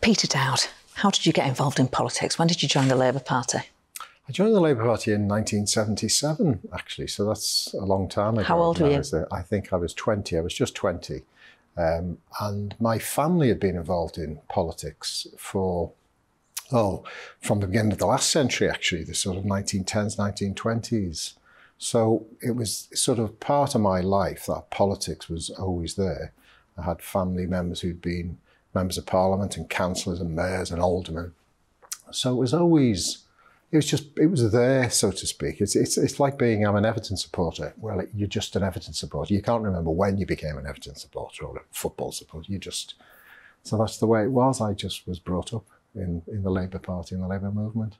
Peter Dowd, how did you get involved in politics? When did you join the Labour Party? I joined the Labour Party in 1977, actually, so that's a long time ago. How old were you? I, I think I was 20. I was just 20. Um, and my family had been involved in politics for, oh, from the beginning of the last century, actually, the sort of 1910s, 1920s. So it was sort of part of my life that politics was always there. I had family members who'd been members of parliament and councillors and mayors and aldermen. So it was always, it was just, it was there, so to speak. It's, it's, it's like being, I'm an Everton supporter. Well, you're just an Everton supporter. You can't remember when you became an Everton supporter or a football supporter. You just, so that's the way it was. I just was brought up in, in the Labour Party, in the Labour movement.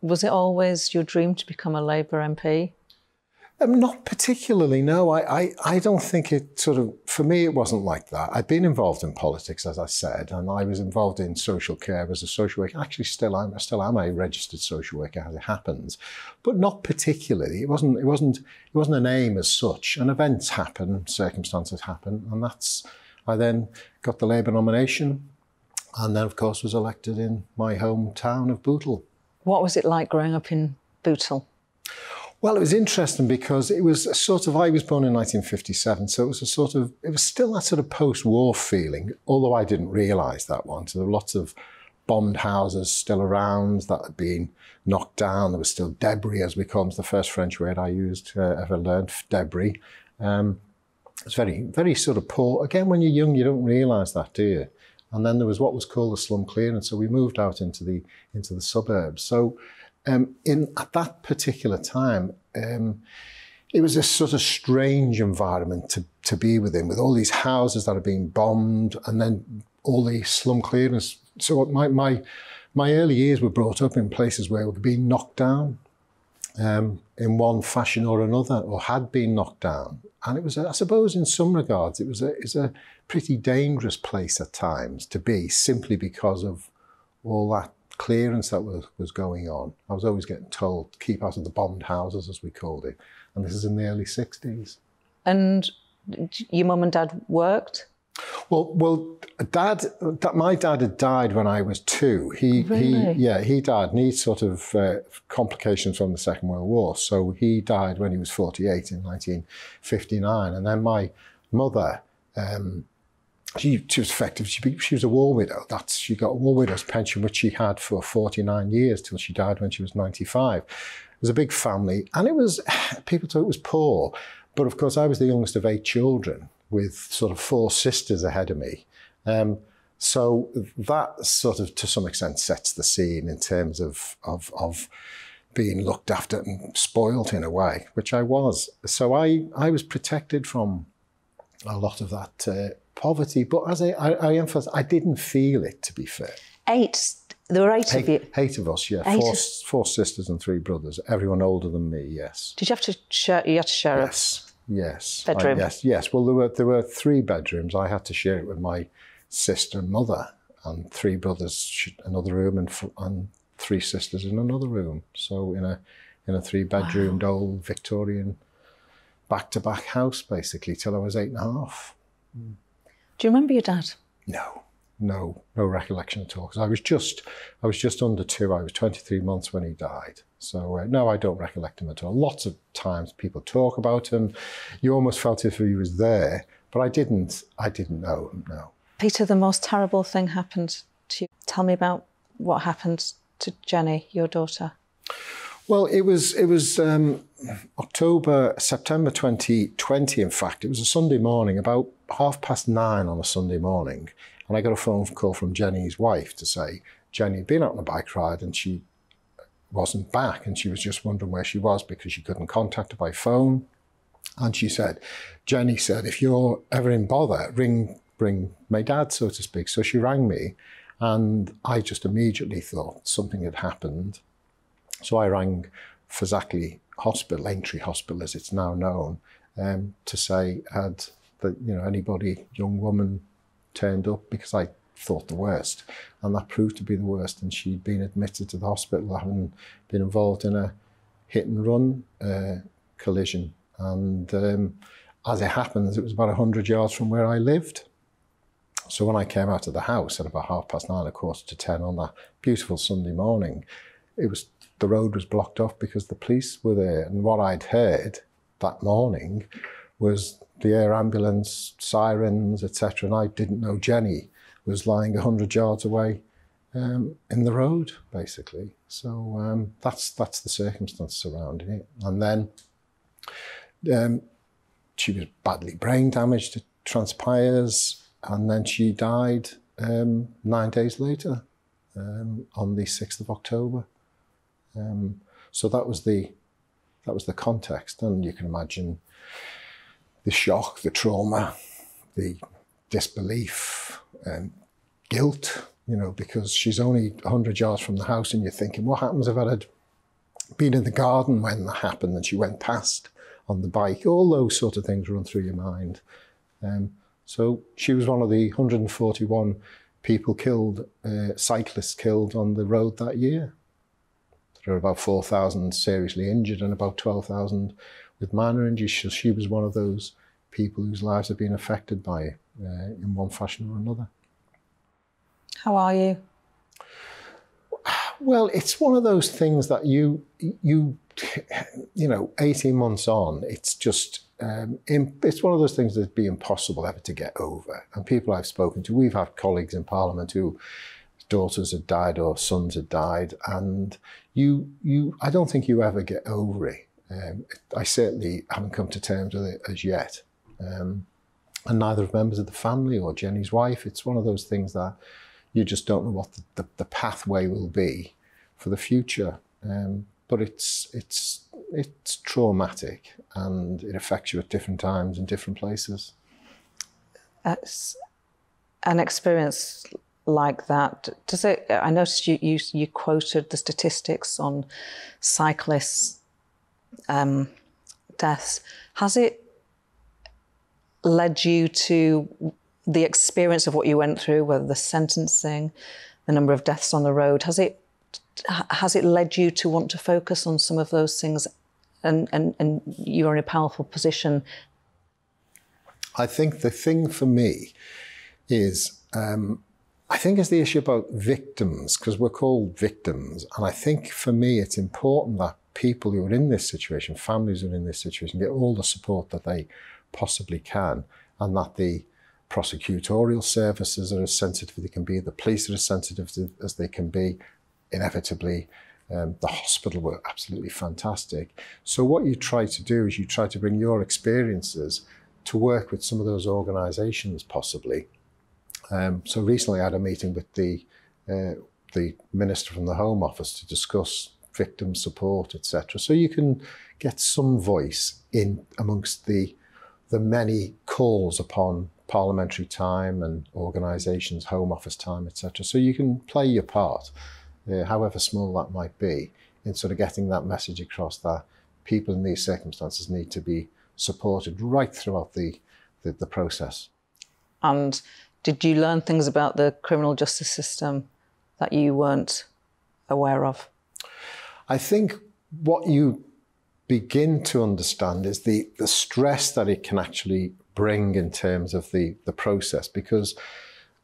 Was it always your dream to become a Labour MP? Um, not particularly, no. I, I, I don't think it sort of, for me, it wasn't like that. I'd been involved in politics, as I said, and I was involved in social care as a social worker. Actually, still I'm, still am a registered social worker as it happens, but not particularly. It wasn't, it wasn't, it wasn't an aim as such. And events happen, circumstances happen, and that's, I then got the Labour nomination, and then, of course, was elected in my hometown of Bootle. What was it like growing up in Bootle? Well, it was interesting because it was sort of, I was born in 1957, so it was a sort of, it was still that sort of post-war feeling, although I didn't realise that one. So there were lots of bombed houses still around that had been knocked down. There was still debris, as we call it, the first French word I used, uh, ever learned, debris. Um, it's very, very sort of poor. Again, when you're young, you don't realise that, do you? And then there was what was called the slum clearance. So we moved out into the, into the suburbs. So um, in at that particular time, um, it was a sort of strange environment to, to be within, with all these houses that had been bombed and then all the slum clearance. So my, my, my early years were brought up in places where we were being knocked down um, in one fashion or another, or had been knocked down. And it was, a, I suppose, in some regards, it was a, it was a pretty dangerous place at times to be, simply because of all that clearance that was, was going on. I was always getting told, keep out of the bombed houses, as we called it. And this is in the early 60s. And your mum and dad worked? Well, well, dad, my dad had died when I was two. He, really? he, yeah, he died, and he sort of uh, complications from the Second World War. So he died when he was 48 in 1959, and then my mother um, she, she was effective. She, she was a war widow. That's she got a war widow's pension, which she had for 49 years till she died when she was 95. It was a big family, and it was people thought it was poor, but of course I was the youngest of eight children with sort of four sisters ahead of me. Um, so that sort of, to some extent, sets the scene in terms of of, of being looked after and spoilt in a way, which I was. So I I was protected from a lot of that uh, poverty. But as I, I, I emphasize, I didn't feel it, to be fair. Eight. There were eight, eight of you. Eight of us, yeah. Four, four, sisters and three brothers. Everyone older than me, yes. Did you have to share? You had to share yes, a yes, bedroom. I, yes, yes. Well, there were there were three bedrooms. I had to share it with my sister and mother, and three brothers in another room, and and three sisters in another room. So in a in a three bedroomed wow. old Victorian back to back house, basically, till I was eight and a half. Mm. Do you remember your dad? No, no, no recollection at all. Because I was just, I was just under two. I was 23 months when he died. So uh, no, I don't recollect him at all. Lots of times people talk about him. You almost felt if he was there, but I didn't. I didn't know him. No. Peter, the most terrible thing happened to you. Tell me about what happened to Jenny, your daughter. Well, it was it was um, October September 2020. In fact, it was a Sunday morning, about half past nine on a Sunday morning, and I got a phone call from Jenny's wife to say Jenny had been out on a bike ride and she wasn't back, and she was just wondering where she was because she couldn't contact her by phone. And she said, Jenny said, if you're ever in bother, ring ring my dad, so to speak. So she rang me, and I just immediately thought something had happened so I rang Fazakerley Hospital, Aintree Hospital as it's now known, um, to say had that you know anybody young woman turned up because I thought the worst, and that proved to be the worst. And she'd been admitted to the hospital having been involved in a hit and run uh, collision, and um, as it happens, it was about hundred yards from where I lived. So when I came out of the house at about half past nine, a quarter to ten on that beautiful Sunday morning, it was the road was blocked off because the police were there. And what I'd heard that morning was the air ambulance, sirens, etc. And I didn't know Jenny was lying 100 yards away um, in the road, basically. So um, that's that's the circumstance surrounding it. And then um, she was badly brain damaged. It transpires, and then she died um, nine days later, um, on the sixth of October. Um, so that was the that was the context, and you can imagine the shock, the trauma, the disbelief, and guilt. You know, because she's only hundred yards from the house, and you're thinking, what happens if I had been in the garden when that happened and she went past on the bike? All those sort of things run through your mind. Um, so she was one of the 141 people killed, uh, cyclists killed on the road that year. There were about 4,000 seriously injured and about 12,000 with minor injuries. So she was one of those people whose lives have been affected by it uh, in one fashion or another. How are you? Well, it's one of those things that you you you know, 18 months on, it's just um, it's one of those things that'd be impossible ever to get over. And people I've spoken to, we've had colleagues in Parliament who daughters had died or sons had died, and you you I don't think you ever get over it. Um, I certainly haven't come to terms with it as yet. Um, and neither of members of the family or Jenny's wife. It's one of those things that you just don't know what the, the, the pathway will be for the future. Um, but it's it's it's traumatic and it affects you at different times in different places. It's an experience like that. Does it? I noticed you you, you quoted the statistics on cyclists um, deaths. Has it led you to the experience of what you went through, whether the sentencing, the number of deaths on the road? Has it has it led you to want to focus on some of those things and, and, and you're in a powerful position? I think the thing for me is um, I think it's the issue about victims because we're called victims. And I think for me, it's important that people who are in this situation, families who are in this situation, get all the support that they possibly can and that the prosecutorial services are as sensitive as they can be, the police are as sensitive as they can be, inevitably. Um, the hospital were absolutely fantastic. So what you try to do is you try to bring your experiences to work with some of those organisations, possibly. Um, so recently, I had a meeting with the uh, the minister from the Home Office to discuss victim support, etc. So you can get some voice in amongst the the many calls upon parliamentary time and organisations, Home Office time, etc. So you can play your part uh, however small that might be, in sort of getting that message across that people in these circumstances need to be supported right throughout the, the, the process. And did you learn things about the criminal justice system that you weren't aware of? I think what you begin to understand is the, the stress that it can actually bring in terms of the, the process because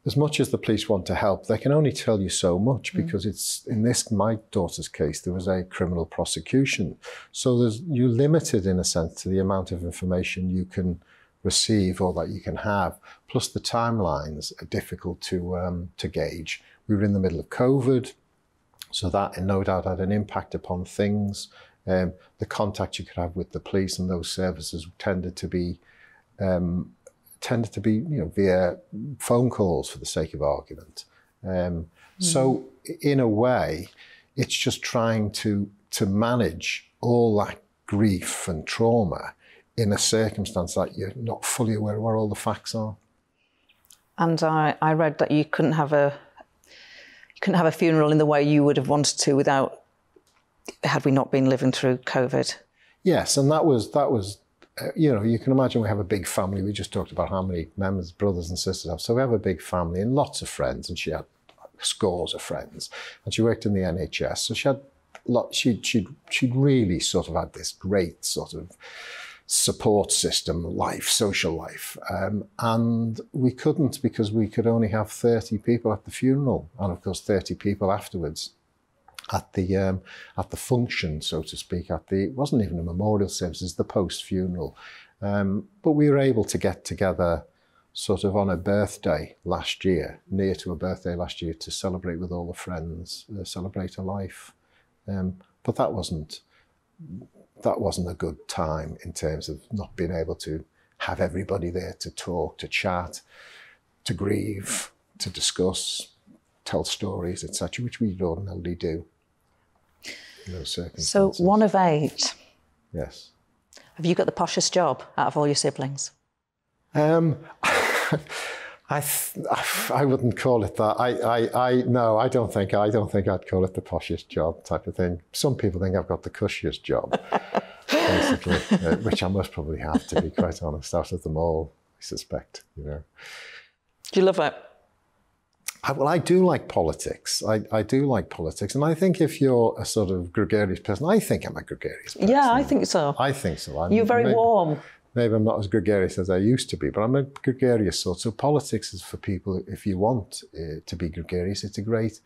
as much as the police want to help, they can only tell you so much mm. because it's in this my daughter's case there was a criminal prosecution, so there's you're limited in a sense to the amount of information you can receive or that you can have. Plus the timelines are difficult to um, to gauge. We were in the middle of COVID, so that no doubt had an impact upon things. Um, the contact you could have with the police and those services tended to be um, tended to be you know via phone calls for the sake of argument. Um, mm. So in a way, it's just trying to to manage all that grief and trauma in a circumstance that you're not fully aware of where all the facts are. And I, I read that you couldn't have a you couldn't have a funeral in the way you would have wanted to without had we not been living through COVID. Yes, and that was that was uh, you know, you can imagine we have a big family. We just talked about how many members, brothers and sisters have. So we have a big family and lots of friends, and she had scores of friends. And she worked in the NHS, so she had lot. She she she'd really sort of had this great sort of support system, life, social life. Um, and we couldn't because we could only have 30 people at the funeral and of course 30 people afterwards at the um, at the function, so to speak, at the it wasn't even a memorial service, it's the post funeral. Um, but we were able to get together sort of on a birthday last year, near to a birthday last year, to celebrate with all the friends, uh, celebrate a life. Um, but that wasn't that wasn't a good time in terms of not being able to have everybody there to talk, to chat, to grieve, to discuss, tell stories, etc., which we ordinarily do in those circumstances. So, one of eight. Yes. Have you got the poshest job out of all your siblings? Um, I, th- I wouldn't call it that. I, I, I, no, I don't think, I don't think I'd call it the poshest job type of thing. Some people think I've got the cushiest job, basically, uh, which I must probably have, to be quite honest, out of them all, I suspect, you know. Do you love it? I, well, I do like politics. I, I do like politics. And I think if you're a sort of gregarious person, I think I'm a gregarious person. Yeah, I think so. I think so. I'm You're very maybe, warm. Maybe I'm not as gregarious as I used to be, but I'm a gregarious sort. So politics is for people, if you want uh, to be gregarious, it's a great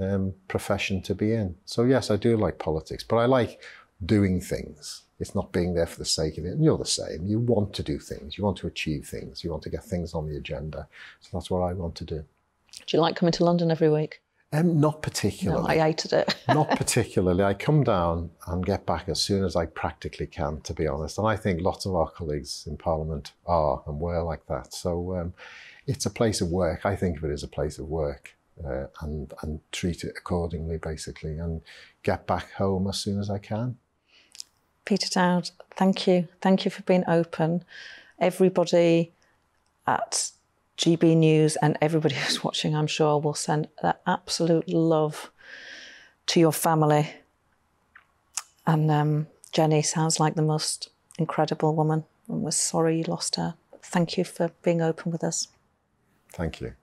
um, profession to be in. So yes, I do like politics, but I like doing things. It's not being there for the sake of it. And you're the same. You want to do things. You want to achieve things. You want to get things on the agenda. So that's what I want to do. Do you like coming to London every week? Um, not particularly. No, I hated it. not particularly. I come down and get back as soon as I practically can, to be honest. And I think lots of our colleagues in Parliament are and were like that. So um, it's a place of work. I think of it as a place of work uh, and, and treat it accordingly, basically, and get back home as soon as I can. Peter Dowd, thank you. Thank you for being open. Everybody at GB News and everybody who's watching, I'm sure, will send their absolute love to your family. And um, Jenny sounds like the most incredible woman, and we're sorry you lost her. Thank you for being open with us. Thank you.